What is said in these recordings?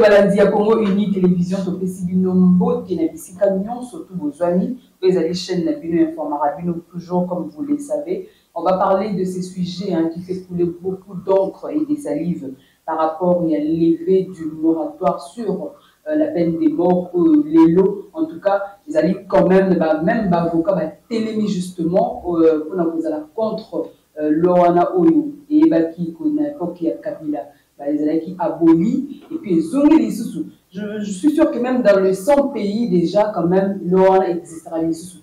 balandi ya congo uni télévision topesi bino mbote na bisika nyonso tu bozwani oyo ezali chaîne na bino informara bino toujours comme vous le savez. On va parler de ces sujets hein, qui fait couler beaucoup d'encre et des salives par rapport à l'élevé du moratoire sur euh, la peine des morts euh, lelo en tout cas ezali quand même ba, même bavocat batelemi justement euh, mpona kozala contre euh, lo wana oyo eyebaki na époque ya kabila ezalaki aboli et puis ezongi lisusu je, je suis sûr que même dans le 100 pays déjà quand même lo wana existera lisusu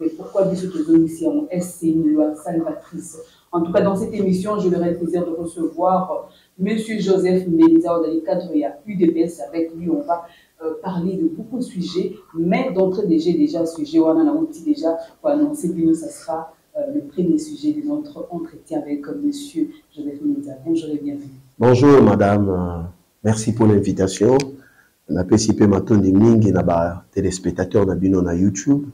mais pourquoi biso tozongisi yango est une loi salvatrice? En tout cas dans cette émission je le plaisir de recevoir monsieur joseph menza dans le cadre ya udps avec lui on va euh, parler de beaucoup de sujets mais d'entrée déjà déjà sujet wana na outi déjà pour annoncer bino ça sera euh, le premier sujet de notre entretien avec monsieur joseph menza. Bonjour et bienvenue Bonjour madame, merci pour l'invitation. napesi mpe matondi mingi na batelespectateur na bino na youtube.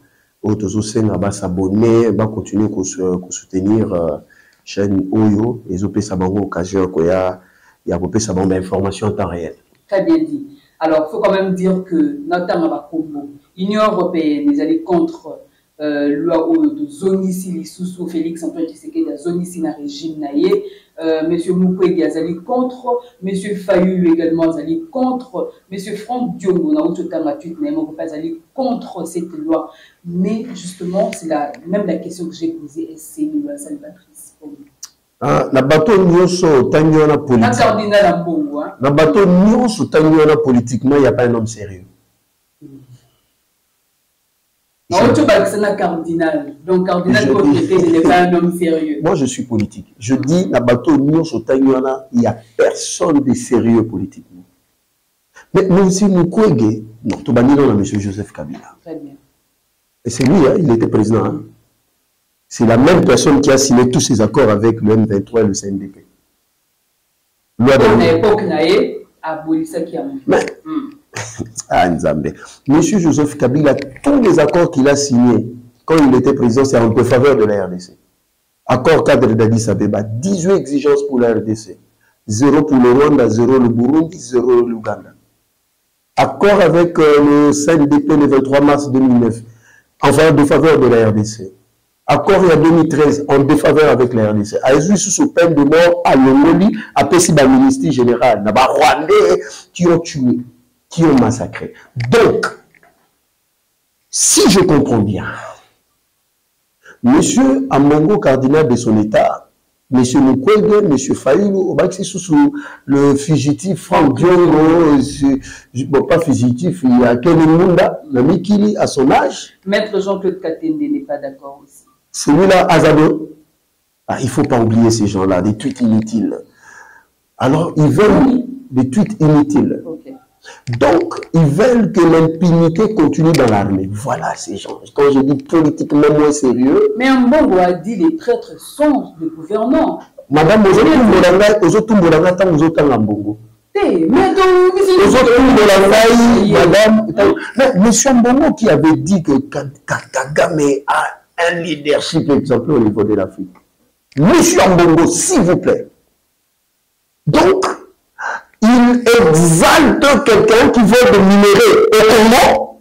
Oyo tozosenga basabone bacontinue kosoutenir uh, chaîne oyo. Ezopesa bango occasion ya koya ya kopesa bango bainformation en temps réel. Très bien dit. Alors faut quand même dire que notanga bakombo union européenne ezali contre euh, loi oyo tozongisi lisusu félix antoine tshisekedi azongisi na régime na ye Euh, Monsieur Mukwege azali contre, Monsieur Fayulu également azali contre, Monsieur Franck Diongo na Outotanga tweet na Moko azali contre cette loi. Mais justement, c'est la même la question que j'ai posée, une loi salvatrice Ah, na bato nyonso otangi wana hein. na bato nyonso otangi wana politiquement il y a pas un homme sérieux Bakisa na cardinal. Donc cardinal ce n'est pas un homme sérieux. moi je suis politique je dis na bato nyonso otangi wana il y a personne de sérieux politiquement mais monsieur mukwege non nano na monsieur joseph kabila Très bien. Et c'est lui, hein, il était président. hein. C'est la même personne qui a signé tous ces accords avec le M23 et le CNDP. Loi de- qui a Mais, Hmm. Ah. Monsieur Joseph Kabila, tous les accords qu'il a signés quand il était président, c'est en défaveur de la RDC. Accord cadre d'Addis Abeba, 18 exigences pour la RDC. Zéro pour le Rwanda, zéro le Burundi, zéro l'Ouganda. Accord avec euh, le CNDP le 23 mars 2009, en faveur défaveur de la RDC. Accord a 2013, en défaveur avec la RDC. Azu sous peine de mort à Lomoli, à Pessiba ministère général. Rwandais qui ont tué, qui ont massacré. Donc, si je comprends bien, Monsieur Amongo, cardinal de son État, Monsieur Mukwege, Monsieur Fayulu, Obaxi sous le fugitif Franck Diongo, c'est- bon, pas fugitif, il y a Ken Munda, le Mikili à son âge, Maître Jean-Claude Katende n'est pas d'accord aussi. celui-là, Azado. Ah, il ne faut pas oublier ces gens-là, des tweets inutiles. Alors, ils veulent des tweets inutiles. Donc, ils veulent que l'impunité continue dans l'armée. Voilà ces gens. Quand je dis politiquement moins sérieux, Mais Mbongo a dit les traîtres sont des gouvernants. Madame, ozotumbola ngai ozotumbola ngai ntango ozotanga mbongo ngai madame monsieur mbongo qui avait dit que Ka- Ka- kagame a un leadership exemplaire au niveau de l'afrique monsieur mbongo s'il vous plaît donc il exalte quelqu'un qui veut des minéraux au Congo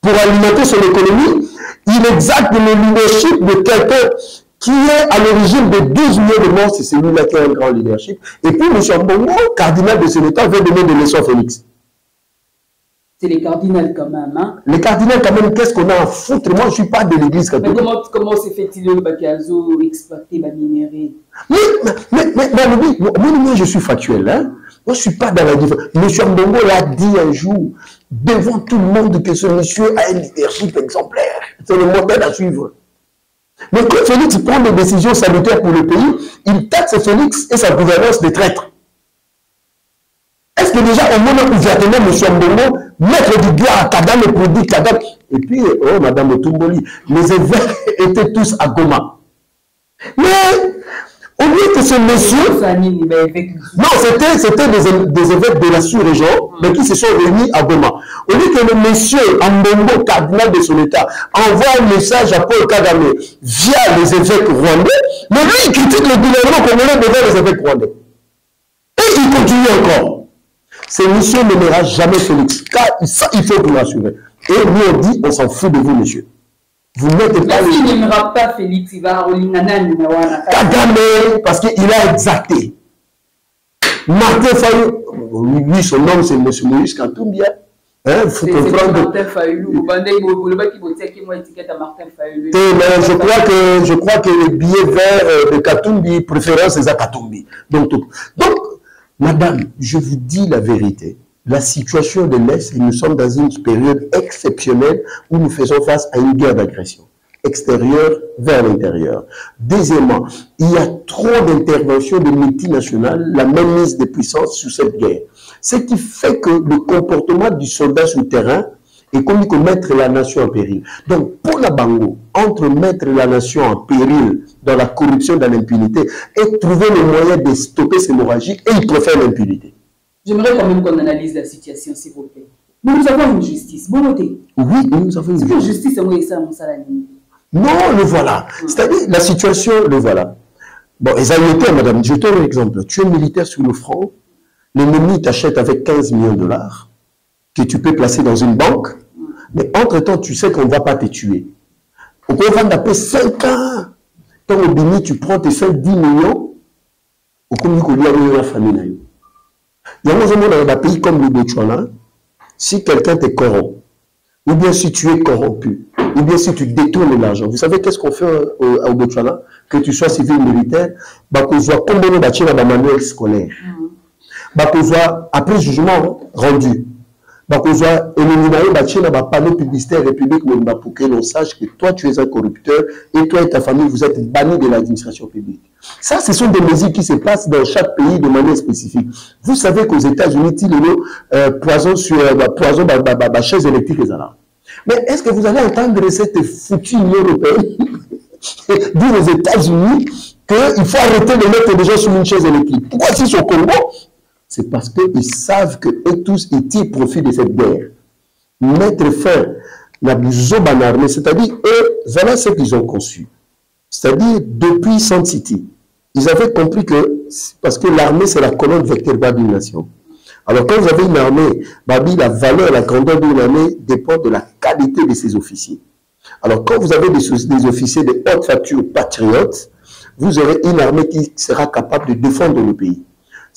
pour alimenter son économie. Il exalte le leadership de quelqu'un qui est à l'origine de 12 millions de morts, c'est celui-là qui a un grand leadership. Et puis, M. Mbongo, cardinal de ce État, veut donner des leçons à Félix. c'est les cardinals quand même. Hein? Les cardinals, quand même, qu'est-ce qu'on a à foutre Moi, je ne suis pas de l'église Mais catholique. comment, comment se fait-il le Bakazo exploiter ma minéraux Mais, mais, mais, mais, mais, je suis factuel. Hein? Je ne suis pas dans la différence. M. Mbongo l'a dit un jour, devant tout le monde, que ce monsieur a un leadership exemplaire. C'est le modèle à suivre. Mais quand Félix prend des décisions salutaires pour le pays, il taxe Félix et sa gouvernance de traîtres. Est-ce que déjà, au moment où ouvertement M. Mbongo, mettre du doigt à Kadam et produit Kadam, et puis, oh, Madame Otumboli, les évêques étaient tous à Goma. Mais, au lieu que ce monsieur non, c'était, c'était des, évêques de la sous-région, mais qui se sont réunis à Goma. Au lieu que le monsieur Ambongo, cardinal de son État, envoie un message à Paul Kagame via les évêques rwandais, mais lui, il critique le gouvernement congolais devant les évêques rwandais. Et il continue encore. Ces monsieur n'aimera jamais Félix. Car ça, il faut vous l'assurer. Et nous, on dit, on s'en fout de vous, monsieur. Vous n'êtes pas... S'il n'aimera pas Félix, il va Kagame, parce qu'il a exacté. Martin Fayou, lui, son nom, c'est M. Moïse. Hein, faut comprendre. Martin Fayou. je crois que je crois que le billet vert euh, de Katumbi, préférence, c'est à Katumbi. Donc, donc, madame, je vous dis la vérité. La situation de l'Est, nous sommes dans une période exceptionnelle où nous faisons face à une guerre d'agression extérieure vers l'intérieur. Deuxièmement, il y a trop d'interventions de multinationales, la même mise de puissance sur cette guerre. Ce qui fait que le comportement du soldat sur le terrain est comme que mettre la nation en péril. Donc, pour la Bango, entre mettre la nation en péril dans la corruption, dans l'impunité, et trouver le moyen de stopper ces hémorragie, et il préfère l'impunité. J'aimerais quand même qu'on analyse la situation, s'il vous plaît. nous avons une justice. Bon, Oui, nous avons une justice. justice, c'est ça, mon non, le voilà. C'est-à-dire, la situation, le voilà. Bon, été, madame, je te donne un exemple. Tu es militaire sur le front, l'ennemi t'achète avec 15 millions de dollars que tu peux placer dans une banque, mais entre-temps, tu sais qu'on ne va pas te tuer. Au va d'appeler 5 ans. Quand au Béni, tu prends tes 5, 10 millions, au la famille. Il y a un un pays comme le Botswana, si quelqu'un te corrompt, ou bien si tu es corrompu, ou bien si tu détournes l'argent. Vous savez qu'est-ce qu'on fait au, Botswana? Que tu sois civil ou militaire, bakozwa combien de dans manuel scolaire? Bakozwa après jugement rendu. Bakozwa éliminer bâtir dans panneau publicitaire république pour que l'on sache que toi tu es un corrupteur et toi et ta famille vous êtes bannis de l'administration publique. Ça, ce sont des mesures qui se passent dans chaque pays de manière spécifique. Vous savez qu'aux États-Unis, il y a poison sur euh, poison, bah, bah, bah, chaise électrique ça mais est-ce que vous allez entendre cette foutue Union européenne dire aux États-Unis qu'il faut arrêter de mettre des gens sur une chaise électrique Pourquoi c'est au Congo C'est parce qu'ils savent qu'eux tous, ils tirent profit de cette guerre. Mettre fin à la armée, c'est-à-dire, eux, voilà ce qu'ils ont conçu. C'est-à-dire, depuis Sun City, ils avaient compris que, parce que l'armée, c'est la colonne vertébrale d'une nation. Alors, quand vous avez une armée, Babi, la valeur, la grandeur d'une armée dépend de la qualité de ses officiers. Alors, quand vous avez des, officiers de haute facture patriotes, vous aurez une armée qui sera capable de défendre le pays.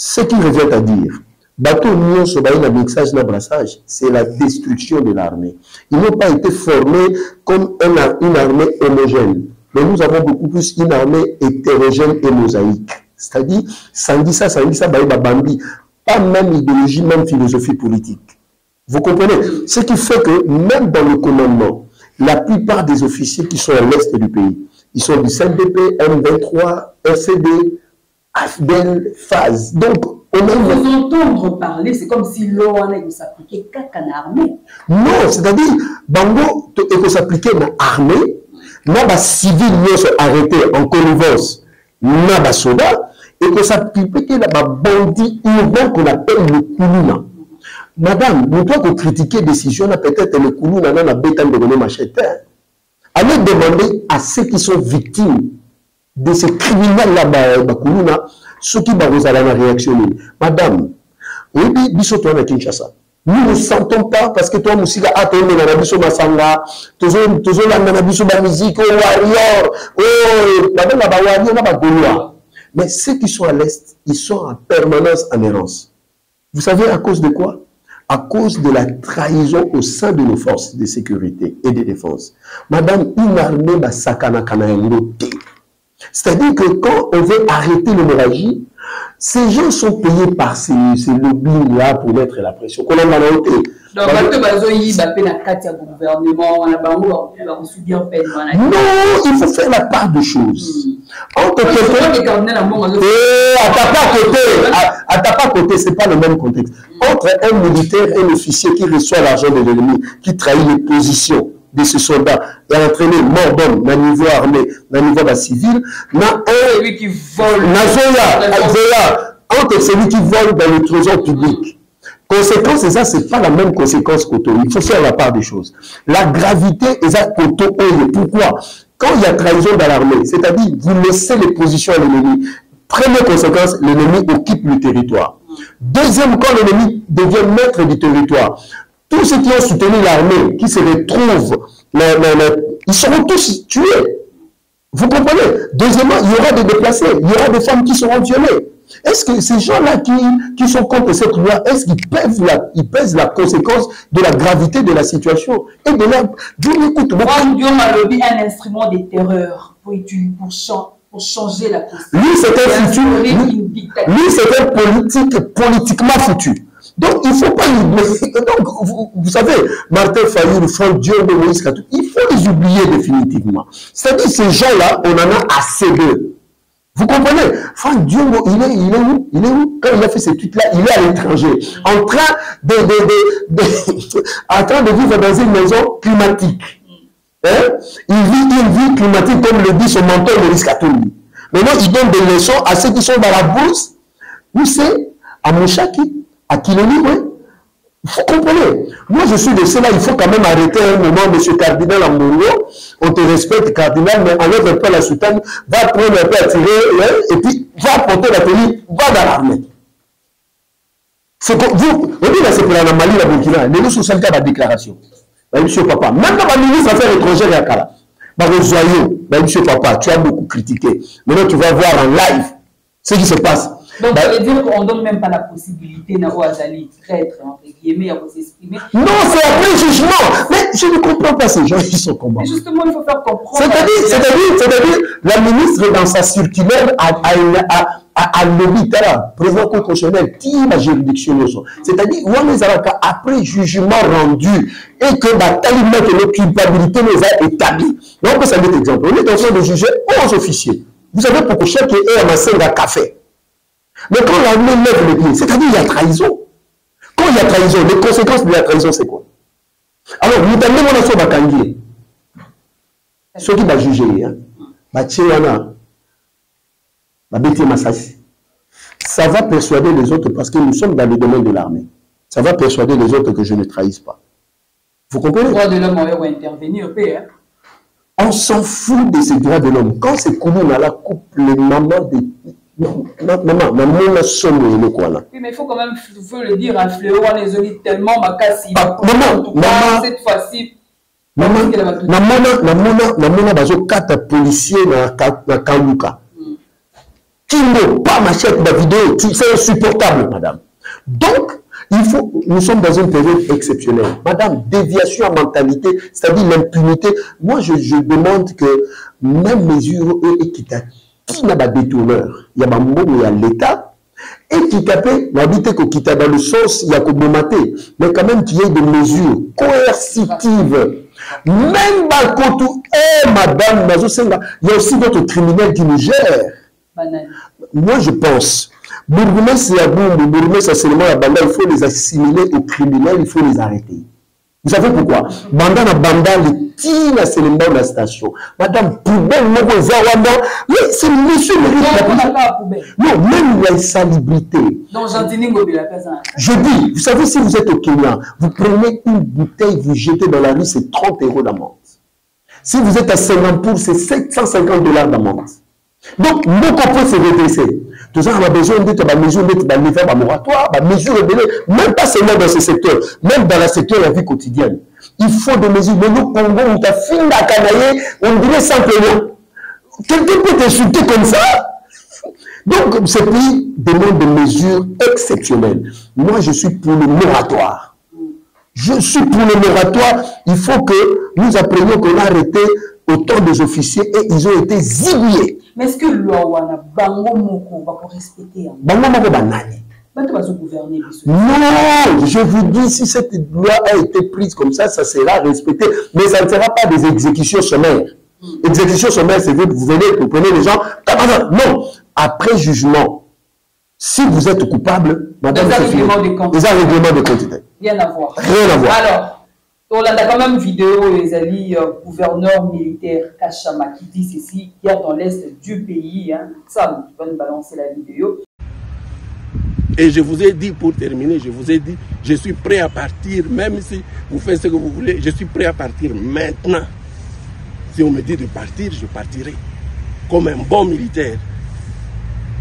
Ce qui revient à dire, bateau Union un mixage brassage, c'est la destruction de l'armée. Ils n'ont pas été formés comme une armée homogène. Mais nous avons beaucoup plus une armée hétérogène et mosaïque. C'est-à-dire, Sandissa, Sandissa, Baïba Bambi, pas même idéologie, même philosophie politique. Vous comprenez? Ce qui fait que même dans le commandement, la plupart des officiers qui sont à l'est du pays, ils sont du CNDP, M23, RCD, AFDEL, phase. Donc, on a vous entendre parler, c'est comme si l'ONU s'appliquait qu'à l'armée. Non, c'est-à-dire, Bango, il s'appliquer dans l'armée, n'a pas civil arrêté en connivence, n'a pas soldat, et que ça que la bandit urbain qu'on appelle le Koulouna. Madame, nous devons critiquer décision, peut-être le Koulouna, dans la bêta de donner machette. Allez demander à ceux qui sont victimes de ces criminels-là, Koulouna, ceux qui vont réactionner. Madame, oui, biso toi na Kinshasa. Nous ne sentons pas parce que toi, Moussika, a tourné dans la biso Masanga, toujours la dans la biso musique, oh, warrior, oh, madame, la warrior, la Gaulois. Mais ceux qui sont à l'Est, ils sont en permanence en errance. Vous savez à cause de quoi À cause de la trahison au sein de nos forces de sécurité et de défense. Madame, une armée va sakana C'est-à-dire que quand on veut arrêter l'hémorragie, ces gens sont payés par ces, ces lobbies-là pour mettre la pression. Qu'on a donc bato bazoyiba mpe na kati ya gouvernement wana bango bakosubir peine wana non il faut faire la part de choses hmm. entre quelqu'un à pas côté à ta pas côté c'est pas le même contexte hmm. entre un militaire et un officier qui reçoit l'argent de l'ennemi qui trahit les positions de ce soldat et entraîné mort d'homme na niveau armé na niveau de civil na un celui qui vole na zoya entre celui qui vole dans le trésor public Conséquence, et ça, c'est pas la même conséquence qu'auto. Il faut faire la part des choses. La gravité, et ça, auto Pourquoi? Quand il y a trahison dans l'armée, c'est-à-dire, vous laissez les positions à l'ennemi. Première conséquence, l'ennemi occupe le territoire. Deuxième, quand l'ennemi devient maître du territoire, tous ceux qui ont soutenu l'armée, qui se retrouvent, ils seront tous tués. Vous comprenez? Deuxièmement, il y aura des déplacés, il y aura des femmes qui seront violées. Est-ce que ces gens-là qui, qui sont contre cette loi, est-ce qu'ils pèsent la, ils pèsent la conséquence de la gravité de la situation Et de là, Dieu écoute. Un instrument de terreur pour, pour, pour changer la constitution. Lui, c'est un foutu. Lui, c'est un politique, politiquement foutu. Donc, il ne faut pas oublier. Donc, vous, savez, Martin Fayou, Franck Dieu, Moïse Katou, il faut les oublier définitivement. C'est-à-dire, ces gens-là, on en a assez d'eux. Vous comprenez? Franck Diongo, il est, où? Il est où? Quand il a fait ces trucs-là, il est à l'étranger, en train de, de, de, de en train de vivre dans une maison climatique. Hein? Il vit une vie climatique, comme le dit son mentor Maurice Katoumi. Maintenant, il donne des leçons à ceux qui sont dans la bourse. Où c'est? À Mouchaki, à Kiloli, oui. Vous comprenez Moi, je suis de cela, il faut quand même arrêter un moment, monsieur Cardinal Amouro. On te respecte, Cardinal, mais enlève un peu la soutane, va prendre un peu à tirer, hein, et puis va porter la tenue, va dans l'armée. C'est que vous, vous dites là, c'est pour la Mali, la Burkina, les nous sont la déclaration. Bah, monsieur Papa, même dans la ministre des Affaires étrangères, à Kala, bah, Zoyo, bah, monsieur Papa, tu as beaucoup critiqué. Maintenant, tu vas voir en live ce qui se passe. Donc, bah, ça veut dire qu'on ne donne même pas la possibilité à Ouazali, traître, entre guillemets, à vous exprimer. Non, c'est après jugement. Mais je ne comprends pas ces gens qui sont comment. Justement, il faut faire comprendre. C'est-à-dire, c'est-à-dire, la ministre, dans sa circulaire, a, a, a, a, a lobby, président constitutionnel, qui la juridiction C'est-à-dire, on les a après jugement rendu et que la tellement que la culpabilité nous a établi. Donc, ça un exemple. On est en train de juger 11 officiers. Vous savez pourquoi chaque est un café? Mais quand l'armée lève le pied, c'est-à-dire qu'il y a trahison. Quand il y a trahison, les conséquences de la trahison, c'est quoi? Alors, nous avons mon nation bakangi. Ceux qui vont juger, hein, ça va persuader les autres parce que nous sommes dans le domaine de l'armée. Ça va persuader les autres que je ne trahisse pas. Vous comprenez? Les droits de l'homme ont intervenir, hein? On s'en fout de ces droits de l'homme. Quand c'est Kounou, la coupe les mamans des Ah, maman namonga somo eloko wana namona bazokata policier na kaluka. Kimbo pas ma chef bavideo c'est insupportable madame. Donc il faut, nous sommes dans une période exceptionnelle. Madame, déviation à mentalité, c'est-à-dire l'impunité. Moi, je, je demande que même mesure équitatives ntina badétourneur ya bambongo ya l'état. Ekika mpe nabi te kokita dans le sens ya koboma te mais quand même qu'il y ait des mesures coercitives. Même bakotu e madame nazosenga il y a aussi d'autres criminels qui nous gèrent. Moi je pense bourgmestre ya bumbu bourgmestre ya seulement ya banda il faut les assimiler aux criminels il faut les arrêter vous savez pourquoi? Banda na banda ntina selemba na station. Madame poubelle moko eza wana c'est monsieur non même la salubrité je dis vous savez si vous êtes au Kenya vous prenez une bouteille vous jetez dans la rue c'est 30 euros d'amende si vous êtes à Singapour c'est 750 dollars d'amende donc moko peut se redresser tozala besoin ndeti bamesure ndeti baleva bamoratoire bamesure ebele même pas seulement dans ce secteur même dans la secteur ya vie quotidienne. Il faut des mesures mais le congo moto afingaka na ye on dirait simplement quelqu'un peut t'insulter comme ça? Donc ce pays demande des mesures exceptionnelles. Moi je suis pour le moratoire. Je suis pour le moratoire. Il faut que nous apprenions qu'on a arrêté autant des officiers et ils ont été zigouillés mais est-ce que loi wana bango moko bakorespecte yango bango moko banani bato bazogouverner biso non je vous dis si cette loi a été prise comme ça ça sera respecté. Mais ça ne sera pas des exécutions sommaires. Mm. exécution sommaire c'est vous venez vous prenez les gens. Non. Après jugement si vous êtes coupable madame les règlements de compte rien à voir. Rien à voir. Alors tolanda quand même vidéo ezali euh, gouverneur militaire Kachama qui dit ceci hier dans l'est du pays hein. ça vas nous balancer la vidéo et je vous ai dit pour terminer je vous ai dit je suis prêt à partir même si vous faites ce que vous voulez je suis prêt à partir maintenant si on me dit de partir je partirai comme un bon militaire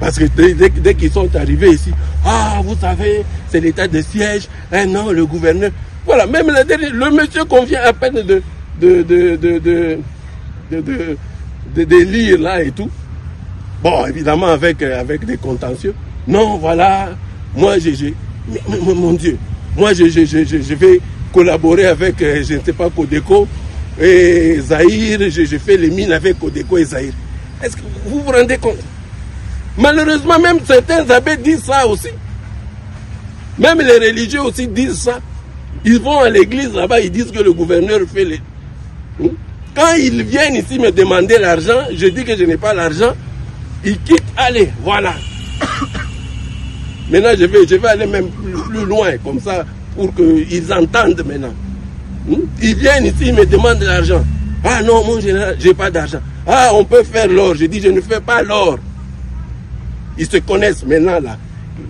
Parce que dès, dès- dès qu'ils sont arrivés ici, ah, vous savez, c'est l'état de siège. Eh non, le gouverneur. Voilà, même le, monsieur qu'on vient à peine de, de, de, de, de, lire là et tout. Bon, évidemment, avec, euh, avec des contentieux. Non, voilà, moi, mais mon Dieu, moi, je, je, je, je- je vais collaborer avec, euh, je ne sais pas, Codeco et Zahir. Je, je fais les mines avec Codeco et Zahir. Est-ce que vous vous rendez compte? Malheureusement, même certains abbés disent ça aussi. Même les religieux aussi disent ça. Ils vont à l'église là-bas, ils disent que le gouverneur fait les. Hmm? Quand ils viennent ici me demander l'argent, je dis que je n'ai pas l'argent. Ils quittent, allez, voilà. Maintenant, je vais, je vais aller même plus, loin, comme ça, pour qu'ils entendent maintenant. Hmm? Ils viennent ici, ils me demandent de l'argent. Ah non, mon général, je n'ai pas d'argent. Ah, on peut faire l'or. Je dis, je ne fais pas l'or. Ils se connaissent maintenant là.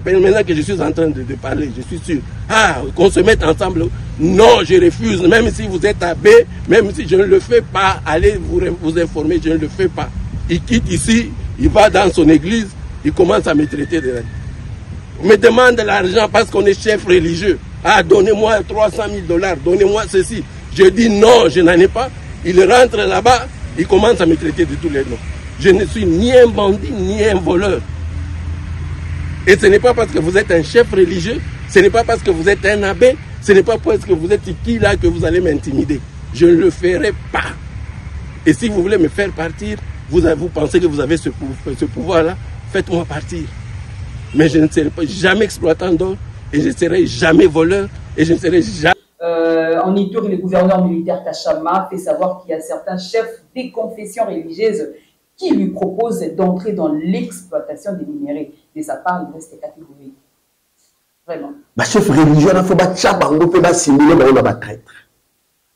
Maintenant que je suis en train de, parler, je suis sûr. Ah, qu'on se mette ensemble. Non, je refuse. Même si vous êtes abbé, même si je ne le fais pas, allez vous, vous informer, je ne le fais pas. Il quitte ici, il va dans son église, il commence à me traiter de me demande de l'argent parce qu'on est chef religieux. Ah, donnez-moi 300 000 dollars, donnez-moi ceci. Je dis non, je n'en ai pas. Il rentre là-bas, il commence à me traiter de tous les noms. Je ne suis ni un bandit, ni un voleur. Et ce n'est pas parce que vous êtes un chef religieux, ce n'est pas parce que vous êtes un abbé, ce n'est pas parce que vous êtes qui là que vous allez m'intimider. Je ne le ferai pas. Et si vous voulez me faire partir, vous, pensez que vous avez ce, pou- ce pouvoir-là, faites-moi partir. Mais je ne serai pas jamais exploitant d'or, et je ne serai jamais voleur, et je ne serai jamais... Euh, en Ituri, le gouverneur militaire Kachama fait savoir qu'il y a certains chefs des confessions religieuses qui lui proposent d'entrer dans l'exploitation des minéraux. De sa part, il reste catégorique. Vraiment. religieux batya bango mpe basimile bango na batraître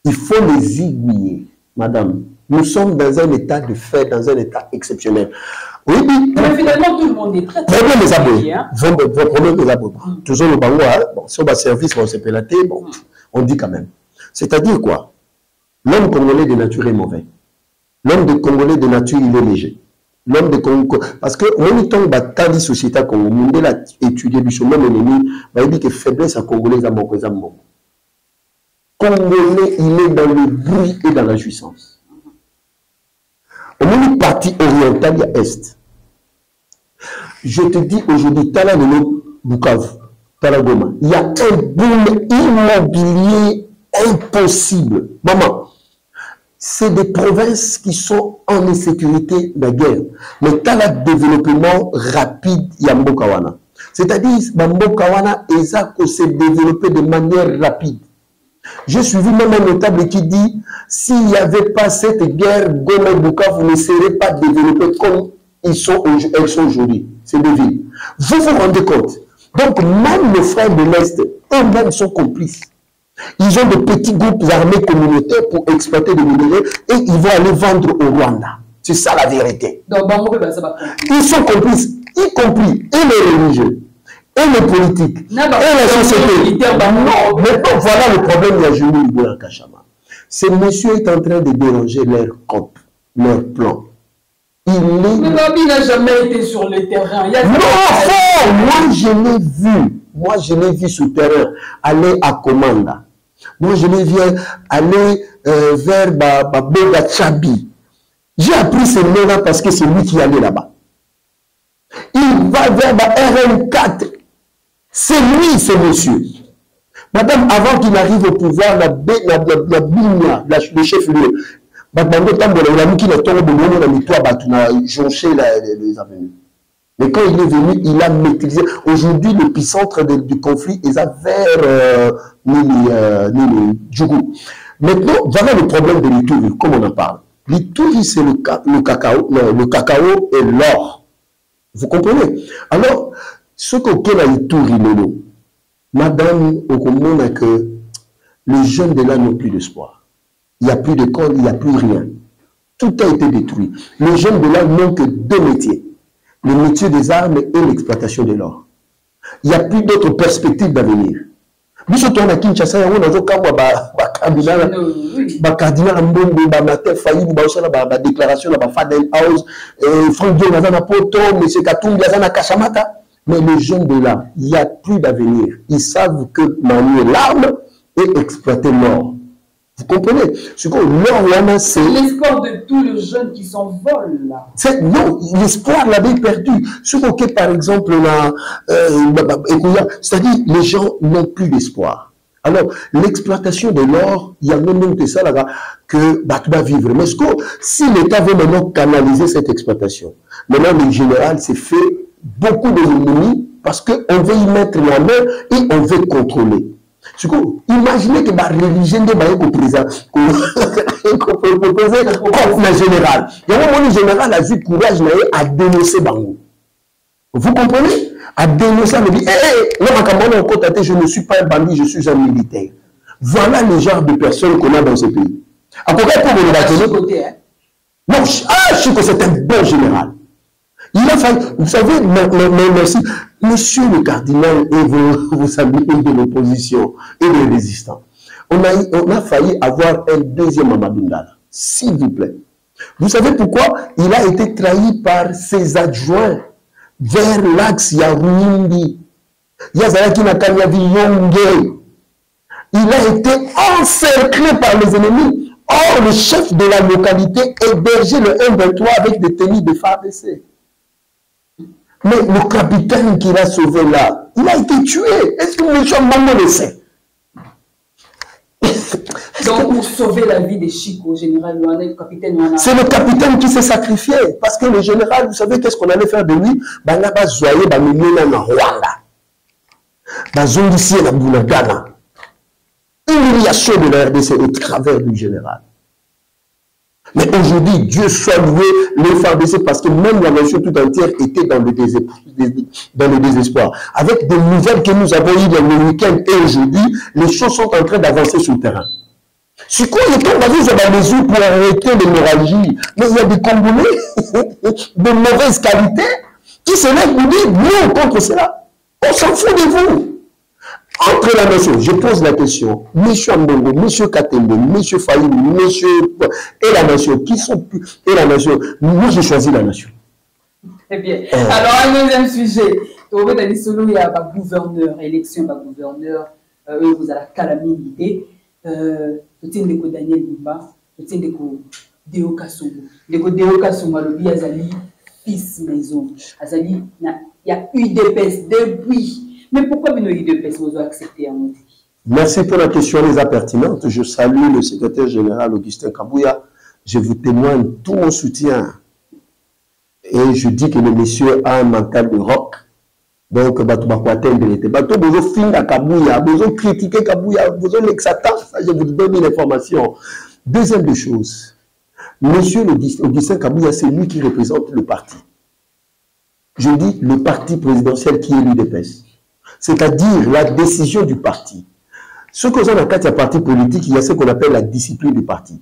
il faut les aiguiller madame. Nous sommes dans un état de fait dans un état exceptionnel. Oyebi Mais finalement, tout le monde est très, très problème eza boye fatigué, hein. Vraiment, vraiment, problème eza boye tozoloba ngo ah, bon so baservice baosepela te bon on dit quand même. C'est-à-dire quoi? L'homme congolais de nature est mauvais. L'homme de congolais de nature il est léger l'homme de Congo. Parce que omoni ntango batali société ya congo mondele aétudie biso même ennemi bayebi ke faiblesse ya congolais eza moko eza mbongo congolais il est dans le bruit et dans la jouissance. Omoni partie orientale ya est. Je te dis aujourd'hui tala lelo bukavu tala goma il y a un boom immobilier impossible. Maman c'est des provinces qui sont en insécurité de guerre. Mais le développement rapide, il y a mboka wana. C'est-à-dire, mboka wana, eza ko se développer de manière rapide. J'ai suivi même un notable qui dit, s'il n'y avait pas cette guerre, Goma ne seraient pas développés comme ils sont, elles sont aujourd'hui. C'est des villes. Vous vous rendez compte Donc, même les frères de l'Est, eux-mêmes sont complices. Ils ont de petits groupes armés communautaires pour exploiter des minéraux et ils vont aller vendre au Rwanda. C'est ça la vérité. Ils sont complices, y compris et les religieux, et les politiques, et la société. militaire, ba- Non, maintenant, voilà le problème de la Julie Liboya Kachama. Ce monsieur est en train de déranger leur cop, leur plan. Il Mais. Babi n'a jamais été sur le terrain. Il y a Non, frère, moi je l'ai vu. Moi je l'ai vu sur terrain aller à Komanda. Moi je l'ai vu aller euh, vers ba, ba Boga Chabi. J'ai appris ce nom-là parce que c'est lui qui allait là-bas. Il va vers ba RN4. C'est lui, ce monsieur. Madame, avant qu'il n'arrive au pouvoir, la, B- la, la, la Bigna, la- le chef-lieu, babango tambola olamuki na ntongo bolingo na mitwa bato na jonché la- les les avenues mais quand il est venu il a maîtrisé aujourd'hui l'épicentre du conflit est vers euh, Nini, euh, Djougou. maintenant voilà le problème de l'Ituri comme on en parle l'Ituri c'est le, ca- le cacao non, le cacao et l'or vous comprenez? Alors ce qu'auquel a Ituri lelo madame okomona que les jeunes de là n'ont plus d'espoir il n'y a plus d'école, il n'y a plus rien. Tout a été détruit. Les jeunes de là n'ont que deux métiers. Le métier des armes et l'exploitation de l'or. Il n'y a plus d'autres perspectives d'avenir. biso toza na kinshasa yango nazokangwa bacardinal bacardinal mbongo bamatin fayulu baosala badéclaration na bafaden house. Frank dion aza na poto monsieur katumbi aza na kashamata mais les jeunes de là il y a plus d'avenir. Ils savent que manier l'arme et exploiter l'or vous comprenez? Ce que l'or, c'est. l'espoir de tous les jeunes qui s'envolent là. Non, l'espoir l'avait perdu. Ce que, par exemple, là, euh, c'est-à-dire, les gens n'ont plus d'espoir. Alors, l'exploitation de l'or, il y a même que ça là que bah, tu vas vivre. Mais ce que, si l'État veut maintenant canaliser cette exploitation, maintenant, le général s'est fait beaucoup d'économies parce qu'on veut y mettre la main et on veut contrôler. Sikoyo imagine ke bareligie nde baye kopropose cote na général. Yango moni général azwi courage na ye adénonce bango. Vous comprenez? Adénonce alobi na makambo wana okota te je ne suis pas un bandit je suis un militaire. Voilà le genre de personnes qu'on a dans ce pays. Akokai mpo koloba keno non ah chiko c'est un bon général il a fallu vous savez merci Monsieur le cardinal et vos, vos amis de l'opposition et des résistants, on a, on a failli avoir un deuxième Mamadou S'il vous plaît. Vous savez pourquoi? Il a été trahi par ses adjoints vers l'axe Yonge. Il a été encerclé par les ennemis. Or, le chef de la localité hébergeait le 1-23 avec des tenues de FARDC. Mais le capitaine qui l'a sauvé là, il a été tué. Est-ce que M. Mbongo le sait? Donc, pour sauver la vie des Chico, général le capitaine C'est le capitaine qui s'est sacrifié. Parce que le général, vous savez qu'est-ce qu'on allait faire de lui? Bana ba zoyer ba milieu na Rwanda. Ba zongisi na Bunagana. Humiliation de la RDC au travers du général. Mais aujourd'hui, Dieu soit loué, les FARDC, parce que même la nation tout entière était dans le, désespoir, le. Avec des nouvelles que nous avons eues dans le week-end et aujourd'hui, les choses sont en train d'avancer sur le terrain. C'est quoi les temps basés des mesures pour arrêter l'hémorragie Mais il y a des Congolais de mauvaise qualité qui se lèvent pour dire non contre cela. On s'en fout de vous. Entre la nation, je pose la question, M. Ambongo, M. Katembe, M. Fayoum, M. et la nation, qui sont plus, et la nation, moi j'ai choisi la nation. Très bien. Euh. Alors, un deuxième sujet, tu vas dire solo, il y a un gouverneur, élection, un gouverneur, euh, vous avez la calamité, euh, de Daniel tiens de Deo Kasongo. De Deo Kasongo, le Azali, fils maison, Azali, il y a eu des baisses depuis. Mais pourquoi vous ont accepté à monter Merci pour la question les pertinente. Je salue le secrétaire général Augustin Kabouya. Je vous témoigne tout mon soutien. Et je dis que le monsieur a un mental de rock. Donc, bato bozo critiquer Kabouya, je vous donne une information. Deuxième des choses. Monsieur Augustin Kabouya, c'est lui qui représente le parti. Je dis le parti présidentiel qui est l'UDPS c'est-à-dire la décision du parti. Ce que dans le cadre du parti politique, il y a ce qu'on appelle la discipline du parti.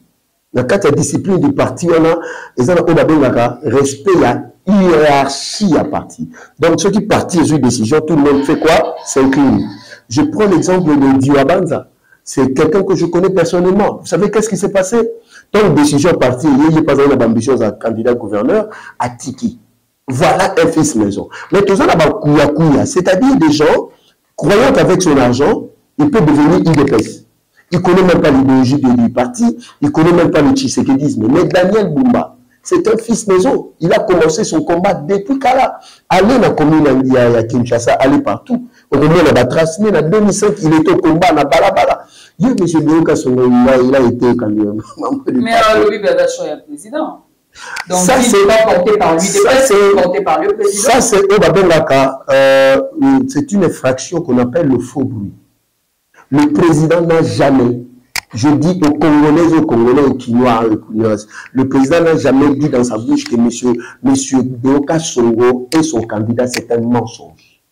Dans le cadre de la discipline du parti, on a, on a respect à hiérarchie à parti. Donc, ceux qui partent une décision, tout le monde fait quoi? S'incline. Je prends l'exemple de Diwabanza. C'est quelqu'un que je connais personnellement. Vous savez qu'est-ce qui s'est passé? Une décision partie, il n'y a pas ambition à candidat gouverneur à Tiki. Voilà un fils maison. Mais tout ça, c'est-à-dire des gens croyant qu'avec son argent, il peut devenir IDPS. Il ne connaît même pas l'idéologie du parti, il ne connaît même pas le tshisekidisme. Mais Daniel Bumba, c'est un fils maison. Il a commencé son combat depuis Kala. Aller dans la commune à Kinshasa, aller partout. Au moment de la trace, mais en 2005, il était au combat à Balabala. Il a été candidat. Mais alors, lui, il a choisi le président. Donc, ça, c'est pas porté par lui, c'est porté par le président. Ça, c'est euh, c'est une infraction qu'on appelle le faux bruit. Le président n'a jamais, je dis aux Congolais, aux Congolais, aux Quinois, aux Quinoises, le président n'a jamais dit dans sa bouche que monsieur, monsieur Deoka Songo est son candidat, c'est un mensonge.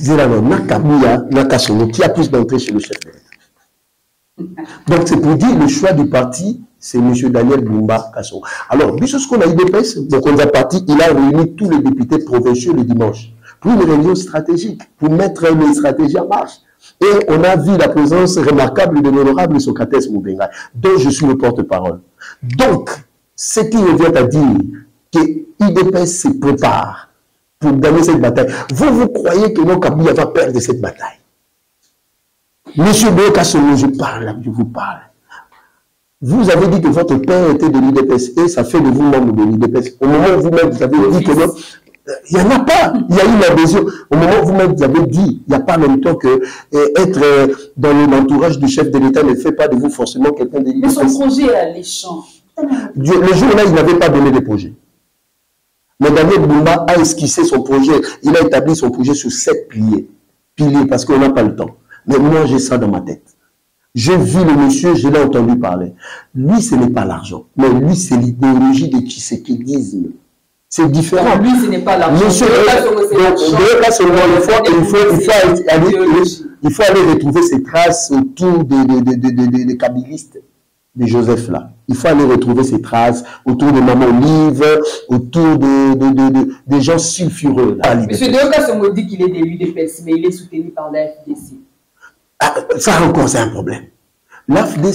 Zerano, Nakamuya, Nakasongo, qui a plus d'entrée chez le chef de l'État. Donc, c'est pour dire le choix du parti c'est M. Daniel Bumba Kasso. Alors, qu'on a IDPS, donc on a parti, il a réuni tous les députés provinciaux le dimanche pour une réunion stratégique, pour mettre une stratégie en marche. Et on a vu la présence remarquable de l'honorable Socrates Moubenga, dont je suis le porte-parole. Donc, ce qui revient à dire que IDPS se prépare pour gagner cette bataille. Vous, vous croyez que nos Kabila va perdre cette bataille? Monsieur Békassolo, je parle, je vous parle. Vous avez dit que votre père était de l'IDPS et ça fait de vous membre de l'IDPS. Au moment où vous-même vous avez dit que non, il n'y en a pas. Il y a eu l'adhésion. Au moment où vous-même vous avez dit, il n'y a pas longtemps que eh, être euh, dans l'entourage du chef de l'État ne fait pas de vous forcément quelqu'un de Mais son projet est alléchant. Le jour-là, il n'avait pas donné de projet. Mais Daniel Boumba a esquissé son projet. Il a établi son projet sur sept piliers. Piliers, parce qu'on n'a pas le temps. Mais moi, j'ai ça dans ma tête. J'ai vu le monsieur, je l'ai entendu parler. Lui, ce n'est pas l'argent. Mais lui, c'est l'idéologie de tshisekidisme. C'est différent. Lui, ce n'est pas l'argent. Monsieur, donc, il faut, il, faut, il, faut aller, il faut aller retrouver ses traces autour des, des, des, des, des de Joseph là. Il faut aller retrouver ses traces autour de Maman Olive, autour de, de, de, de des gens sulfureux. Là, Monsieur Deoka me dit qu'il est de l'UDPS, mais il est soutenu par la FDC. Ah, ça encore, c'est un problème. Bataillons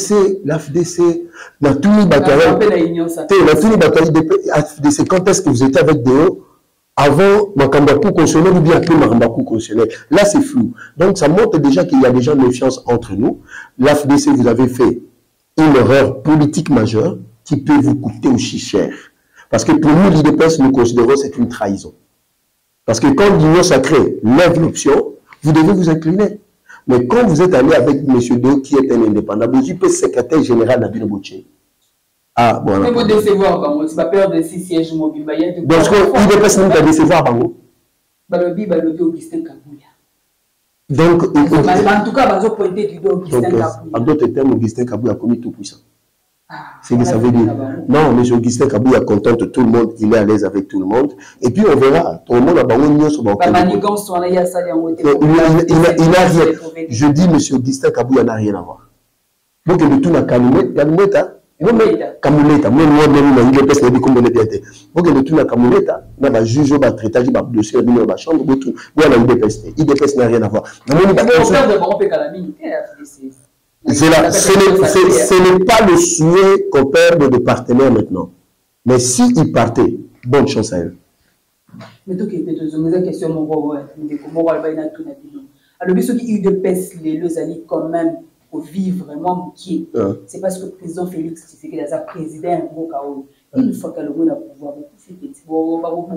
FDC, quand est-ce que vous étiez avec Déo avant constitutionnel ou bien après constitutionnel? Là, c'est flou. Donc, ça montre déjà qu'il y a déjà une méfiance entre nous. L'AFDC, vous avez fait une erreur politique majeure qui peut vous coûter aussi cher. Parce que pour nous, l'IDPS, nous considérons que c'est une trahison. Parce que quand l'Union sacrée lève l'option, vous devez vous incliner. Mais quand vous êtes allé avec M. Do, qui est un indépendant, vous êtes secrétaire général Nabino Bouché. Ah, voilà. Mais vous décevoir, Bango. C'est pas peur de six sièges mobiles. Donc, l'IDPS n'est pas décevoir, Bango. Balobi, Balobi, Augustin Kabouya. Donc, en tout cas, vous pointer du dos Augustin Kabouya. En d'autres termes, Augustin Kabouya a connu tout puissant. C'est ce que ça veut dire. Non, M. Augustin Kabouya contente tout le monde, il est à l'aise avec tout le monde. Et puis on verra. Tout le monde a bango nyonso ba Il n'a rien. Je dis M. Augustin Kabouya n'a rien à voir. Donc le tout na Kalumeta, Kamuleta, moi moi même na ile pesa bi kombo ne bien te. Donc le tout na Kamuleta, na ba juge ba traitage ba dossier na ba chambre, botu. Voilà il dépêche. Il dépêche n'a rien à voir. Na ba. On perd de bon pe Kalami, FDC. La, ce n'est pas le souhait qu'on perde de partenaires maintenant. Mais s'ils partaient, bonne chance à eux. Qui est une question, mon roi, mon roi, il y a tout Alors, ceux qui eu de peste, les deux années quand même, pour vivre vraiment qui c'est parce que le président Félix Tshisekedi a président un gros chaos. Une fois que le monde a pouvoir.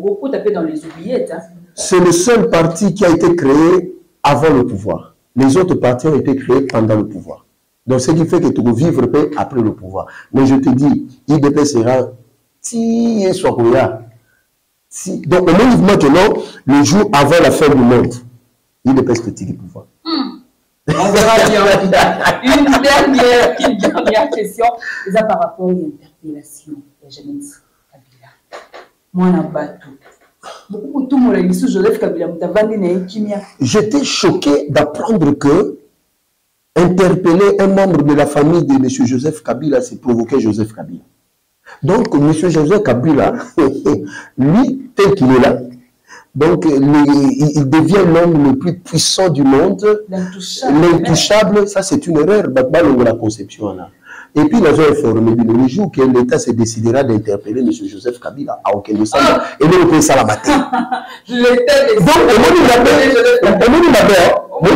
Beaucoup taper dans les oubliettes. C'est le seul parti qui a été créé avant le pouvoir. Les autres partis ont été créés pendant le pouvoir. Donc, ce qui fait que tu vivre après le pouvoir. Mais je te dis, IDP sera si soit si, Donc, au même maintenant, le jour avant la fin du monde, IDP sera le pouvoir. Hmm. On verra bien. une, dernière, une dernière question. C'est par rapport à l'interpellation de Jeunesse Kabila. Moi, je J'étais choqué d'apprendre que interpeller un membre de la famille de M. Joseph Kabila, c'est provoquer Joseph Kabila. Donc, M. Joseph Kabila, lui, tel qu'il est là, donc, il devient l'homme le plus puissant du monde, l'intouchable, ça c'est une erreur, la conception là. Et puis, nous avons informé le jour que l'État se décidera d'interpeller M. Joseph Kabila à aucun de ah. et nous le ça la l'étais Donc, on on nous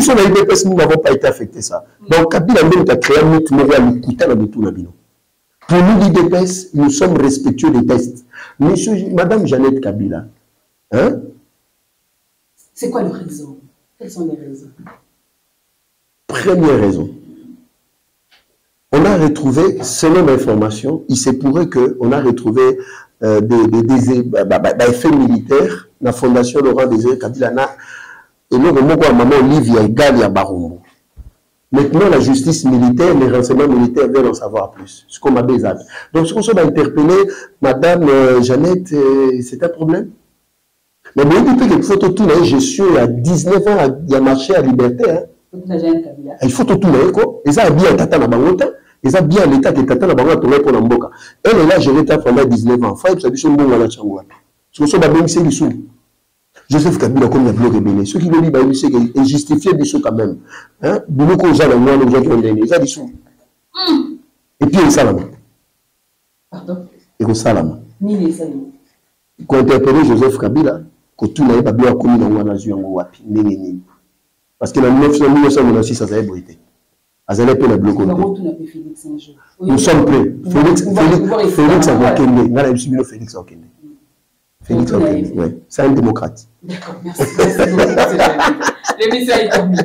idps nous n'avons pas été affecté ça. Donc kabila ndenge a créé mutu moko ya lokuta na bitu na bino. Pour nous l'idps nous sommes respectueux des tests. Monsieur madame jeannette kabila hein? C'est quoi les raisons? Quelles sont les raisons? Première raison. On a retrouvé, selon l'information, il se pourrait qu'on a retrouvé baeffet militaire na fondation laurent désiré kabila na eloko moko ya mama olivia egale ya barumbu. Maintenant la justice militaire les renseignements militaires veulent en savoir plus. Sikoyo mabe ezala donc sikoyo so bainterpelle madame euh, jeannette euh, c'est un problème? Mais boyebi mpe ke faut totuna ye gestion ya 19 ans ya marché ya liberté hein. il faut totuna ye ko eza abi ya tata na bango te eza bien l'état ke tata na bango atongai mpo na mboka. Elle est là géré ta pendant 19 ans. Fa yebisa biso mbongo na tiango wapi sokoso babengisi lisumu joseph kabila komi na biloko ebele soki lobi bayebisi ke ejustifie biso quand même. Biloko oza nango wana ozwaki o ndenge eza lisumu epuis esalama Pardon? Ekosalama kointerpele joseph kabila kotuna ye babio akomi nango wana azwi yango wapi ndenge nini parce que na 1996 azali boye te azali mpe na biloko félix jour nous sommes prêts. Félix Félix- félix akokende bino félix akokende félix akokende ouais. c'est un démocrate. L'émission est terminée.